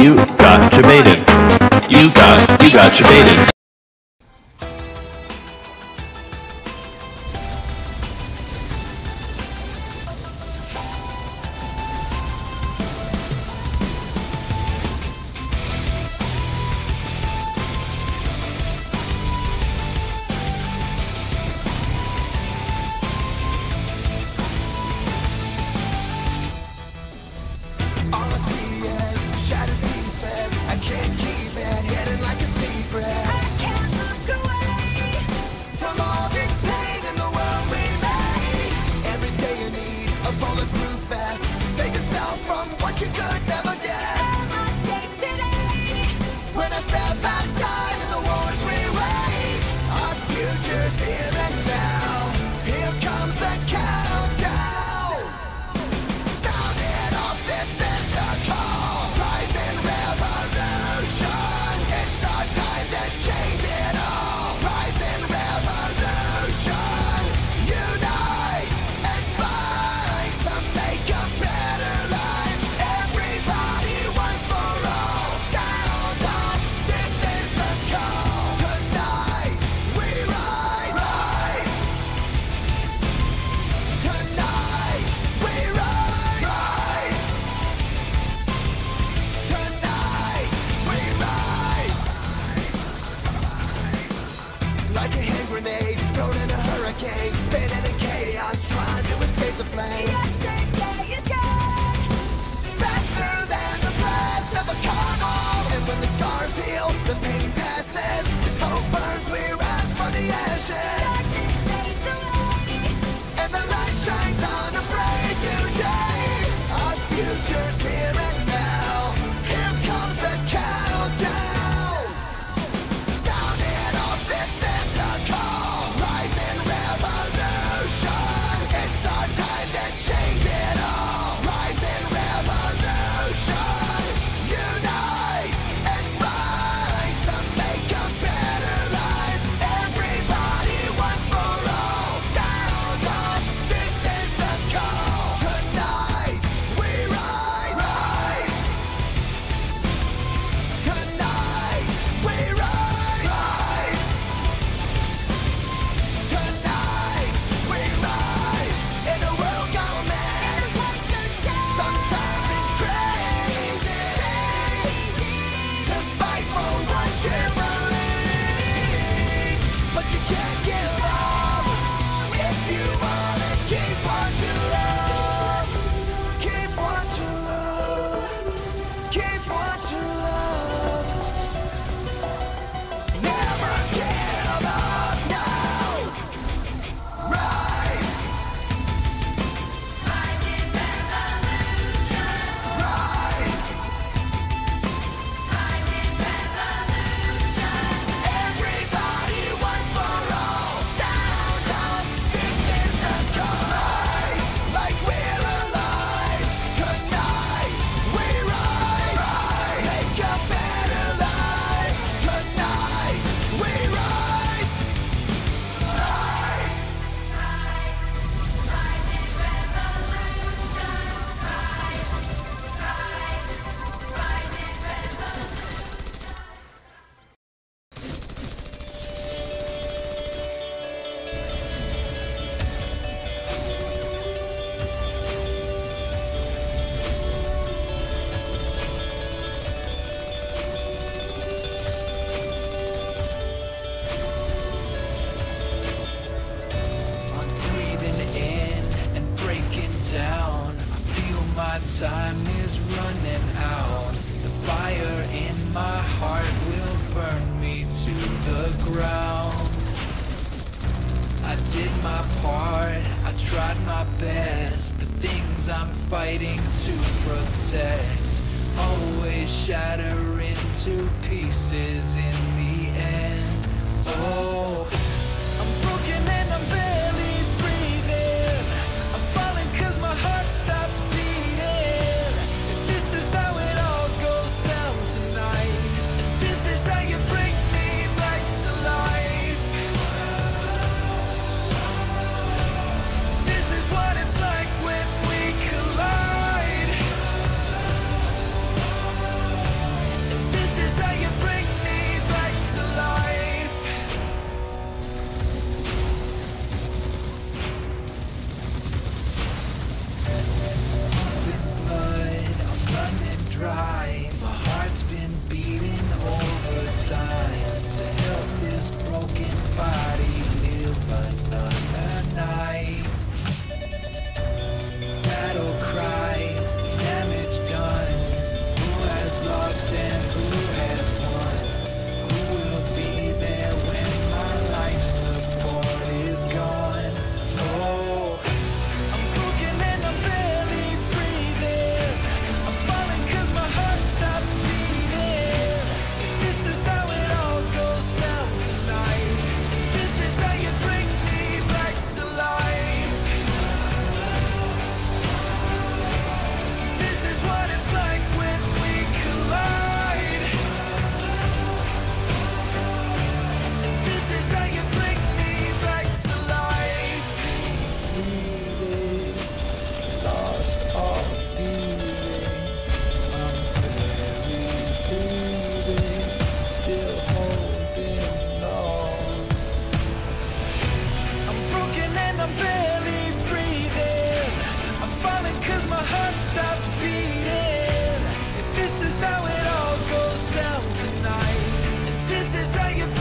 You got your baited. You got, you got your baited. you could never did my part, I tried my best. The things I'm fighting to protect Always shatter into pieces in the end. Oh. This is how it all goes down tonight. This is how you.